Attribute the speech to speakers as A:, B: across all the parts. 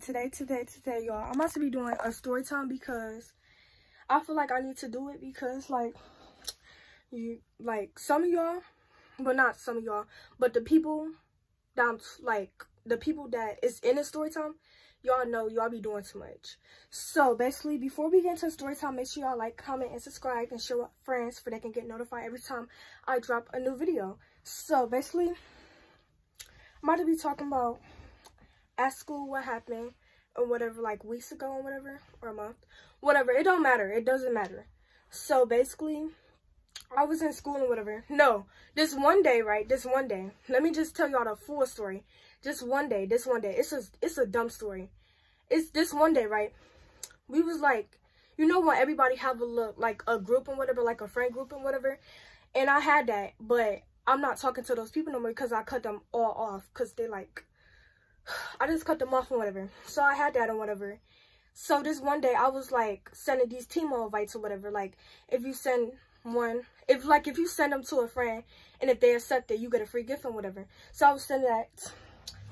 A: today, today, today, y'all, I'm about to be doing a story time because I feel like I need to do it because, like, you, like, some of y'all, but not some of y'all, but the people that, like, the people that is in the story time, y'all know y'all be doing too much. So, basically, before we get into story time, make sure y'all like, comment, and subscribe, and share with friends for they can get notified every time I drop a new video. So, basically, I'm about to be talking about at school what happened or whatever like weeks ago or whatever or a month whatever it don't matter it doesn't matter. So basically i was in school and whatever. No this one day right this one day let me just tell y'all the full story. Just one day this one day it's just it's a dumb story. It's this one day right we was like you know when everybody have a look like a group and whatever like a friend group and whatever? And i had that but i'm not talking to those people no more because i cut them all off because they like I just cut them off and whatever. So I had that and whatever. So this one day I was like sending these Temu invites or whatever. Like if you send one, if like if you send them to a friend and if they accept it, you get a free gift and whatever. So I was sending that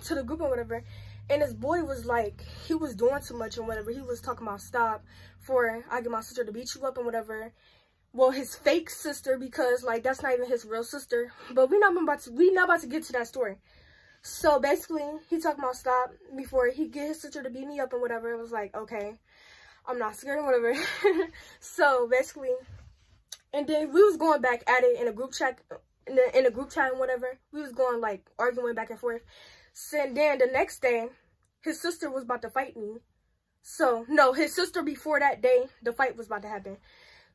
A: to the group and whatever. And this boy was like, he was doing too much and whatever. He was talking about stop for I get my sister to beat you up and whatever. Well, his fake sister because like that's not even his real sister. But we not about to we not about to get to that story. So basically, he talked about stop before he get his sister to beat me up and whatever. It was like, okay, I'm not scared or whatever. so basically, and then we was going back at it in a group chat, in, the, in a group chat and whatever. We was going like arguing back and forth. So and then the next day, his sister was about to fight me. So no, his sister before that day, the fight was about to happen.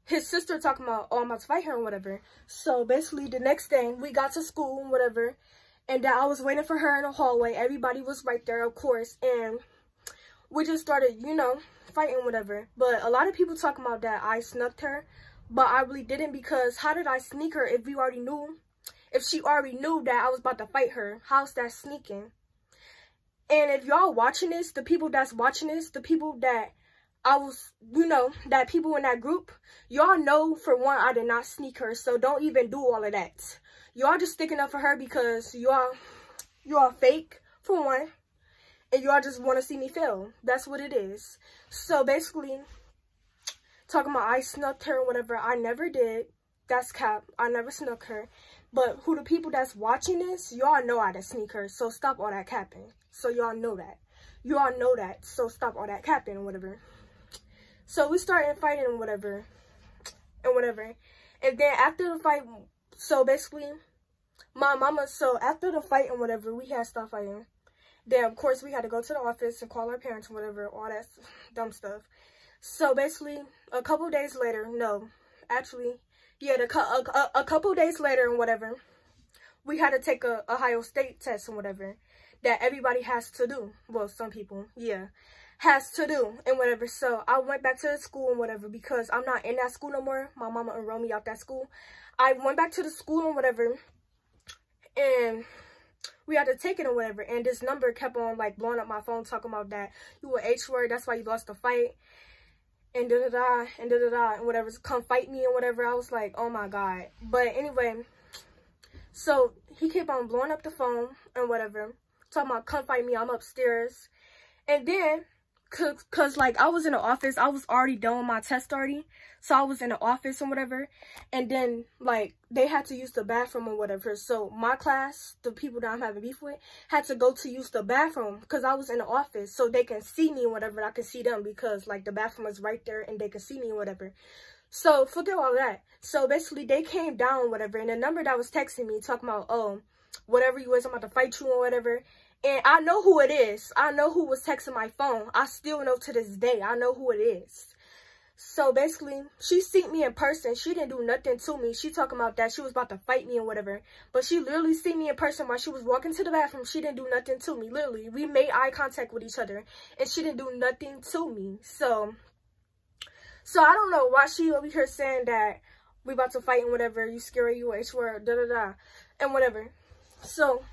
A: His sister talking about, oh, I'm about to fight her and whatever. So basically, the next day, we got to school and whatever and that I was waiting for her in the hallway. Everybody was right there, of course, and we just started, you know, fighting, whatever. But a lot of people talking about that I snuck her, but I really didn't because how did I sneak her if you already knew? If she already knew that I was about to fight her, how's that sneaking? And if y'all watching this, the people that's watching this, the people that I was, you know, that people in that group, y'all know for one, I did not sneak her. So don't even do all of that y'all just sticking up for her because y'all y'all fake for one. And y'all just want to see me fail. That's what it is. So basically talking about i snuck her or whatever i never did. That's cap. I never snuck her. But who the people that's watching this y'all know i did sneak her. So stop all that capping. So y'all know that. Y'all know that. So stop all that capping or whatever. So we started fighting and whatever. And whatever. And then after the fight so basically, my mama, so after the fight and whatever, we had stuff fighting. Then, of course, we had to go to the office and call our parents and whatever, all that dumb stuff. So basically, a couple days later, no, actually, yeah, a, a, a couple days later and whatever, we had to take a Ohio State test and whatever that everybody has to do. Well, some people, yeah, has to do and whatever. So I went back to the school and whatever because I'm not in that school no more. My mama enrolled me out that school. I went back to the school and whatever, and we had to take it or whatever. And this number kept on like blowing up my phone talking about that you were H word, that's why you lost the fight. And da da da and da da da and whatever. Come fight me and whatever. I was like, oh my god. But anyway, so he kept on blowing up the phone and whatever. Talking about come fight me, I'm upstairs. And then Cause, cause like I was in the office, I was already done with my test already. So I was in the office and whatever. And then like they had to use the bathroom or whatever. So my class, the people that I'm having beef with, had to go to use the bathroom because I was in the office so they can see me whatever. I can see them because like the bathroom is right there and they can see me whatever. So forget all that. So basically they came down whatever. And the number that was texting me talking about, oh, whatever you was, I'm about to fight you or whatever. And I know who it is. I know who was texting my phone. I still know to this day. I know who it is. So basically, she seen me in person. She didn't do nothing to me. She talking about that she was about to fight me and whatever. But she literally seen me in person while she was walking to the bathroom. She didn't do nothing to me. Literally, we made eye contact with each other. And she didn't do nothing to me. So, so I don't know why she over here saying that we about to fight and whatever. You scary, you H word, da da da. And whatever. So,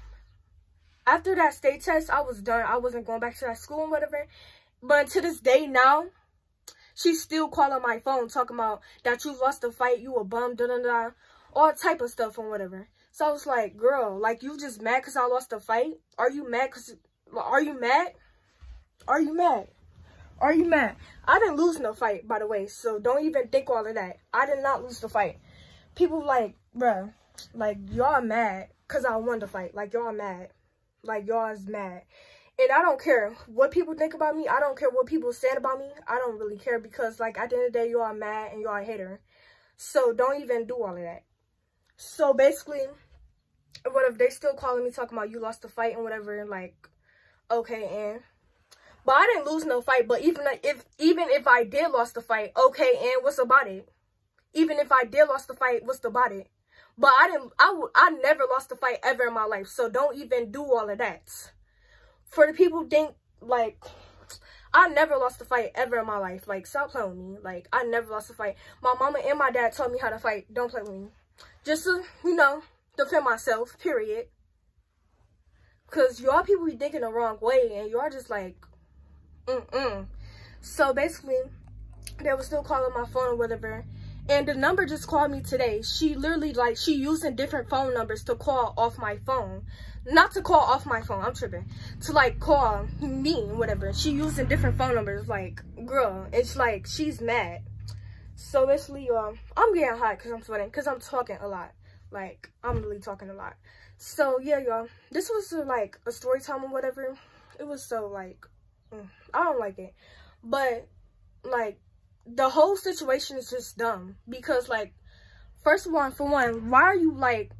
A: after that state test, I was done. I wasn't going back to that school and whatever. But to this day now, she's still calling my phone talking about that you lost the fight, you a bum, da da da, all type of stuff and whatever. So I was like, girl, like you just mad because I lost the fight? Are you mad because, are you mad? Are you mad? Are you mad? I didn't lose no fight, by the way, so don't even think all of that. I did not lose the fight. People like, bruh, like, y'all mad because I won the fight. Like, y'all mad. Like, y'all is mad. And I don't care what people think about me. I don't care what people said about me. I don't really care because, like, at the end of the day, y'all mad and y'all a hater. So, don't even do all of that. So, basically, what if they still calling me talking about you lost the fight and whatever, like, okay, and but I didn't lose no fight. But even if even if I did lost the fight, okay, and what's about it? Even if I did lost the fight, what's about it? But I didn't. I I never lost a fight ever in my life. So don't even do all of that. For the people think like. I never lost a fight ever in my life. Like, stop playing with me. Like, I never lost a fight. My mama and my dad taught me how to fight. Don't play with me. Just to, you know, defend myself, period. Because y'all people be thinking the wrong way. And y'all just like, Mm-mm. So basically, they were still calling my phone or whatever. And the number just called me today. She literally, like, she using different phone numbers to call off my phone. Not to call off my phone, I'm tripping. To, like, call me, whatever. She using different phone numbers, like, girl. It's like, she's mad. So, basically, um, I'm getting hot because I'm sweating. Because I'm talking a lot. Like, I'm really talking a lot. So, yeah, y'all. This was, uh, like, a story time or whatever. It was so, like, Mm, I don't like it. But like the whole situation is just dumb because like first of all, for one, why are you like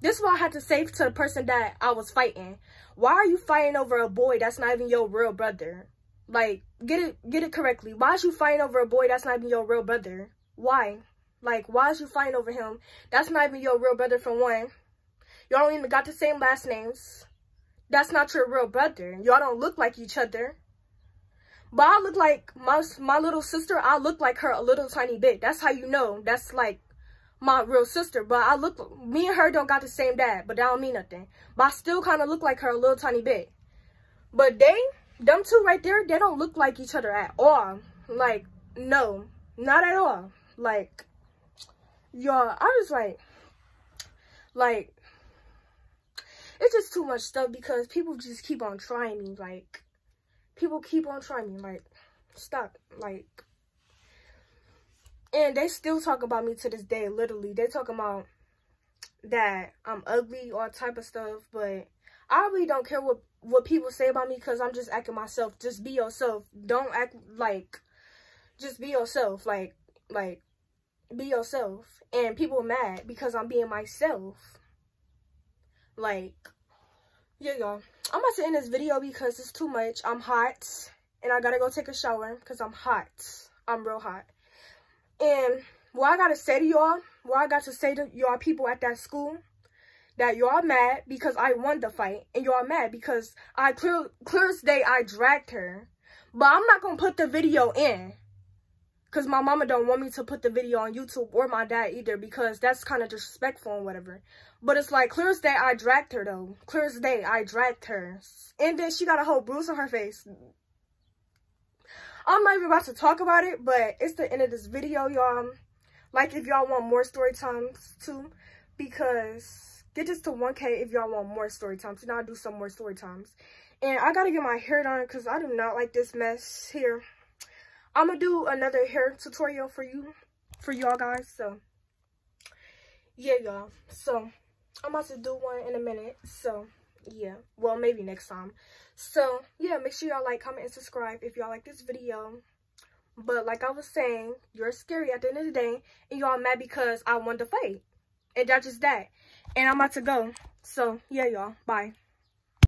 A: this is what I had to say to the person that I was fighting. Why are you fighting over a boy that's not even your real brother? Like, get it get it correctly. Why is you fighting over a boy that's not even your real brother? Why? Like, why is you fighting over him? That's not even your real brother for one. Y'all don't even got the same last names. That's not your real brother. Y'all don't look like each other. But I look like my, my little sister. I look like her a little tiny bit. That's how you know. That's like my real sister. But I look, me and her don't got the same dad. But that don't mean nothing. But I still kind of look like her a little tiny bit. But they, them two right there, they don't look like each other at all. Like, no, not at all. Like, y'all, I was like, like, it's just too much stuff because people just keep on trying me. Like, people keep on trying me. Like, stop. Like, and they still talk about me to this day. Literally, they talk about that I'm ugly, all type of stuff. But I really don't care what what people say about me because I'm just acting myself. Just be yourself. Don't act like. Just be yourself. Like, like, be yourself. And people mad because I'm being myself. Like, yeah, y'all. I'm about to end this video because it's too much. I'm hot. And I gotta go take a shower because I'm hot. I'm real hot. And what I gotta say to y'all, what I got to say to y'all people at that school, that y'all mad because I won the fight. And y'all mad because I clear, clear as day I dragged her. But I'm not gonna put the video in. Because my mama don't want me to put the video on YouTube or my dad either because that's kind of disrespectful and whatever. But it's like, clear as day, I dragged her though. Clear as day, I dragged her. And then she got a whole bruise on her face. I'm not even about to talk about it, but it's the end of this video, y'all. Like if y'all want more story times too, because get this to 1K if y'all want more story times. And I'll do some more story times. And I gotta get my hair done because I do not like this mess here. I'm gonna do another hair tutorial for you, for y'all guys. So, yeah, y'all. So, I'm about to do one in a minute. So, yeah. Well, maybe next time. So, yeah, make sure y'all like, comment, and subscribe if y'all like this video. But like I was saying, you're scary at the end of the day. And y'all mad because I won the fight. And that's just that. And I'm about to go. So, yeah, y'all. Bye.